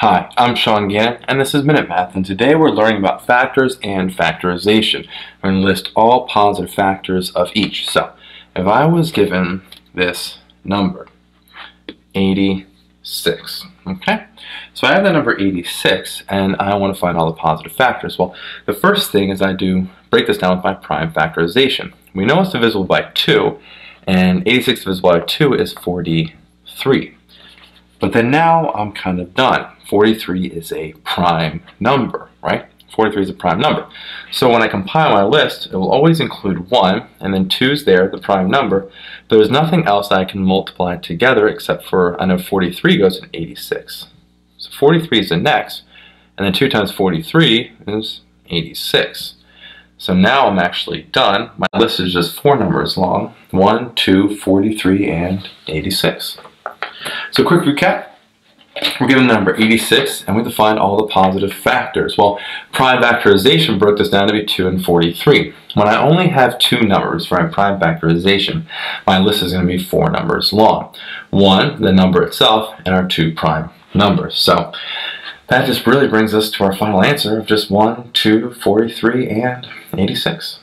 Hi, I'm Sean Gannon, and this is Minute Math, and today we're learning about factors and factorization. We're going to list all positive factors of each. So, if I was given this number, 86, okay? So I have the number 86, and I want to find all the positive factors. Well, the first thing is I do break this down with my prime factorization. We know it's divisible by 2, and 86 divisible by 2 is 43. But then now I'm kind of done. 43 is a prime number, right? 43 is a prime number. So when I compile my list, it will always include 1, and then 2 is there, the prime number. There's nothing else that I can multiply together except for, I know 43 goes in 86. So 43 is the next, and then 2 times 43 is 86. So now I'm actually done. My list is just four numbers long. 1, 2, 43, and 86. So quick recap. We're given the number 86 and we define all the positive factors. Well, prime factorization broke this down to be 2 and 43. When I only have two numbers for my prime factorization, my list is going to be four numbers long. One, the number itself, and our two prime numbers. So that just really brings us to our final answer of just 1, 2, 43, and 86.